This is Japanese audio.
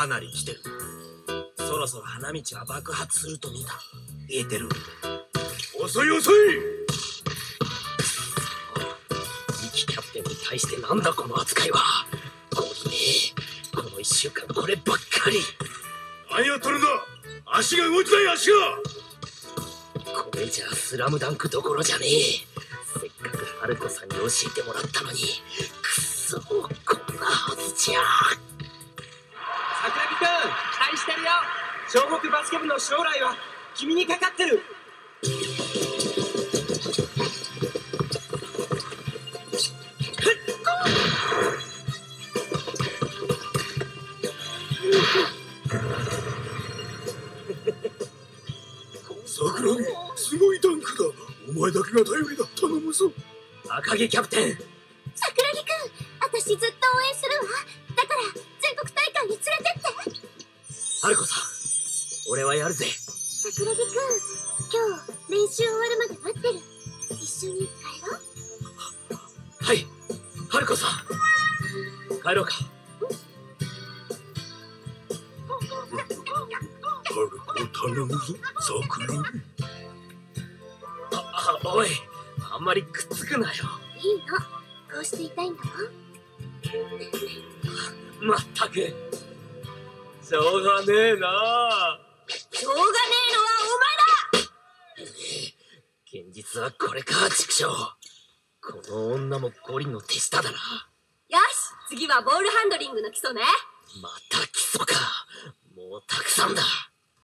かなり来てる。そろそろ花道は爆発すると見た。見えてる。遅い遅い！次期キャプテンに対してなんだこの扱いは。ゴリねこの1週間こればっかり。何やっとるんだ足が動いてない足が！これじゃスラムダンクどころじゃねえ。せっかく春子さんに教えてもらったのにくっそこんなはずじゃ期待してるよ。湘北バスケ部の将来は君にかかってる。桜木すごいダンクだお前だけが頼りだ頼むぞ赤木キャプテン。桜木くん私ずっと応援するわ春子さん俺はやるぜ。桜木くん今日練習終わるまで待ってる。一緒に帰ろう。はい春子さん。帰ろうか。春子頼むぞ桜木。ああおいあんまりくっつくなよ。いいの。こうしていたいんだ？もんまったくしょうがねえな。しょうがねえのは現実はこれか畜生。この女もゴリの手下だな。お前だよし次はボールハンドリングの基礎ね。また基礎か。もうたくさんだ